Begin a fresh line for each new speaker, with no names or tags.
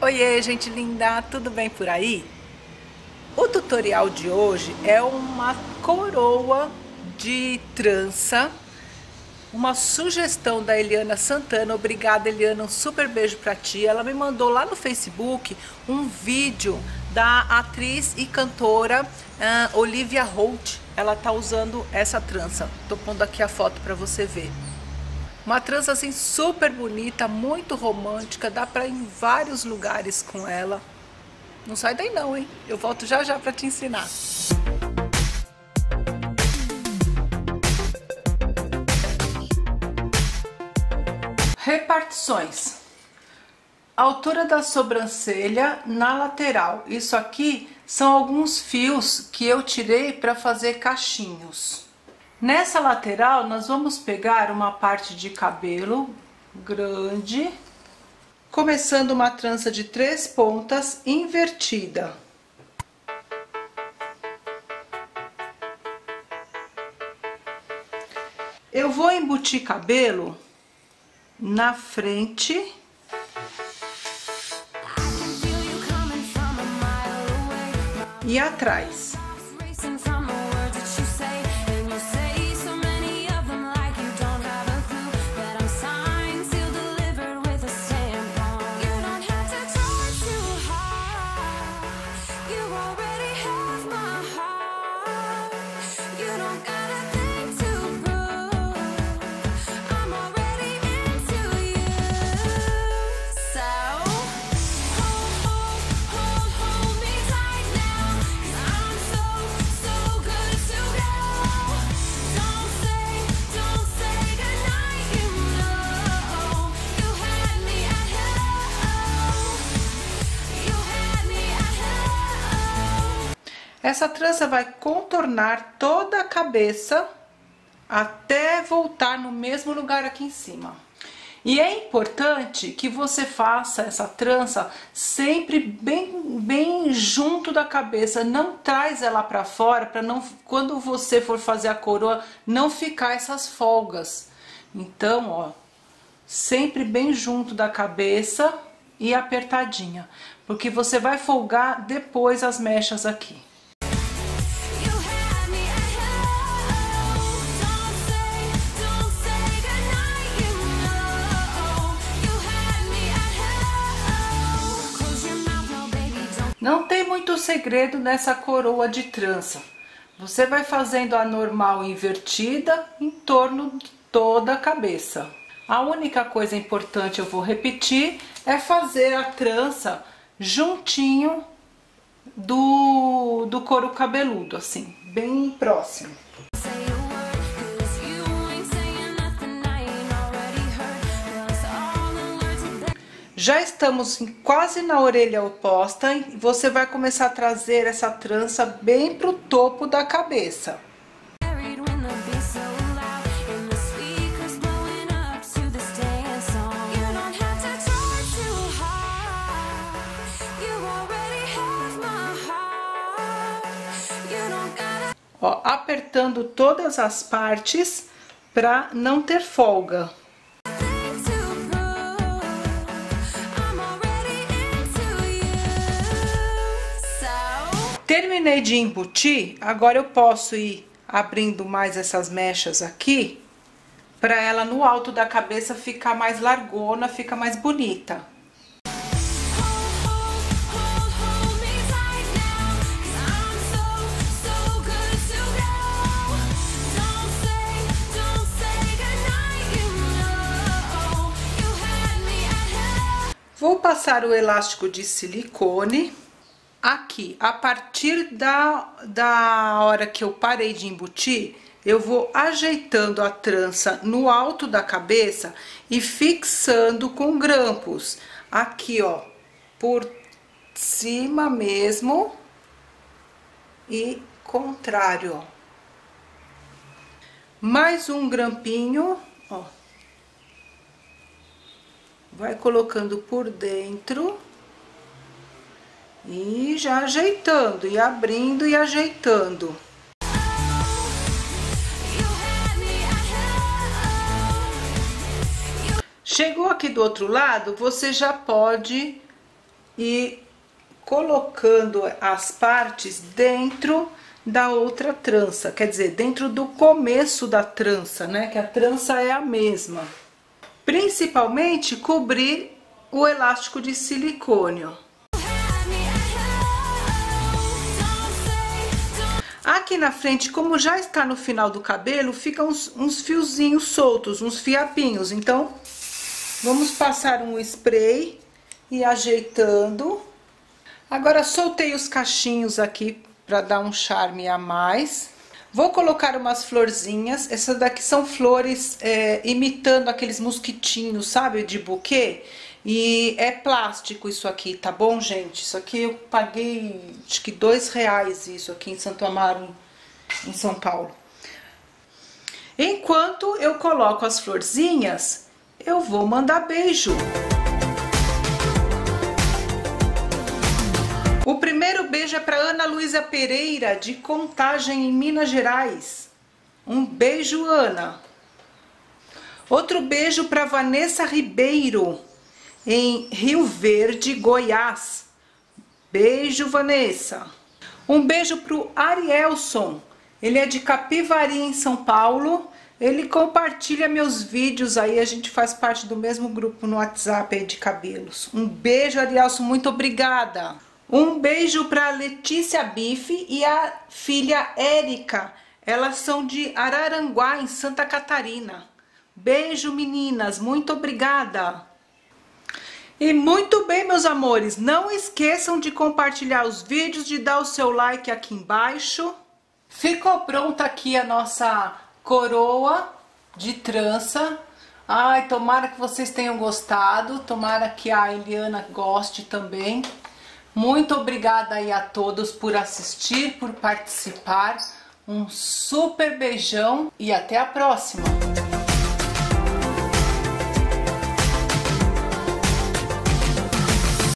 Oiê, gente linda, tudo bem por aí? O tutorial de hoje é uma coroa de trança, uma sugestão da Eliana Santana. Obrigada, Eliana, um super beijo pra ti. Ela me mandou lá no Facebook um vídeo da atriz e cantora uh, Olivia Holt. Ela tá usando essa trança. Tô pondo aqui a foto para você ver. Uma trança assim super bonita, muito romântica, dá para ir em vários lugares com ela. Não sai daí não, hein? Eu volto já já para te ensinar. Repartições. Altura da sobrancelha na lateral. Isso aqui são alguns fios que eu tirei para fazer cachinhos. Nessa lateral, nós vamos pegar uma parte de cabelo grande, começando uma trança de três pontas invertida. Eu vou embutir cabelo na frente e atrás. Essa trança vai contornar toda a cabeça até voltar no mesmo lugar aqui em cima. E é importante que você faça essa trança sempre bem, bem junto da cabeça, não traz ela para fora para não quando você for fazer a coroa não ficar essas folgas. Então, ó, sempre bem junto da cabeça e apertadinha, porque você vai folgar depois as mechas aqui. Não tem muito segredo nessa coroa de trança. Você vai fazendo a normal invertida em torno de toda a cabeça. A única coisa importante eu vou repetir é fazer a trança juntinho do, do couro cabeludo, assim, bem próximo. Já estamos quase na orelha oposta, você vai começar a trazer essa trança bem pro topo da cabeça. Ó, apertando todas as partes para não ter folga. Terminei de embutir, agora eu posso ir abrindo mais essas mechas aqui, para ela no alto da cabeça ficar mais largona, fica mais bonita. Vou passar o elástico de silicone Aqui, a partir da, da hora que eu parei de embutir, eu vou ajeitando a trança no alto da cabeça e fixando com grampos. Aqui, ó, por cima mesmo e contrário, ó. Mais um grampinho, ó. Vai colocando por dentro e já ajeitando, e abrindo e ajeitando. Chegou aqui do outro lado, você já pode e colocando as partes dentro da outra trança, quer dizer, dentro do começo da trança, né? Que a trança é a mesma. Principalmente cobrir o elástico de silicone. Aqui na frente, como já está no final do cabelo, ficam uns, uns fiozinhos soltos, uns fiapinhos. Então, vamos passar um spray e ajeitando. Agora, soltei os cachinhos aqui para dar um charme a mais. Vou colocar umas florzinhas. Essas daqui são flores é, imitando aqueles mosquitinhos, sabe, de buquê. E é plástico isso aqui, tá bom, gente? Isso aqui eu paguei, acho que dois reais isso aqui em Santo Amaro, em São Paulo. Enquanto eu coloco as florzinhas, eu vou mandar beijo. O primeiro beijo é para Ana Luísa Pereira, de Contagem, em Minas Gerais. Um beijo, Ana. Outro beijo para Vanessa Ribeiro, em Rio Verde, Goiás. Beijo, Vanessa. Um beijo para o Arielson. Ele é de Capivari, em São Paulo. Ele compartilha meus vídeos aí, a gente faz parte do mesmo grupo no WhatsApp aí de cabelos. Um beijo, Arielson, muito obrigada. Um beijo para Letícia Bife e a filha Érica. Elas são de Araranguá, em Santa Catarina. Beijo, meninas. Muito obrigada. E muito bem, meus amores. Não esqueçam de compartilhar os vídeos, de dar o seu like aqui embaixo. Ficou pronta aqui a nossa coroa de trança. Ai, tomara que vocês tenham gostado. Tomara que a Eliana goste também. Muito obrigada aí a todos por assistir, por participar. Um super beijão e até a próxima!